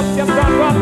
up, jump, drop.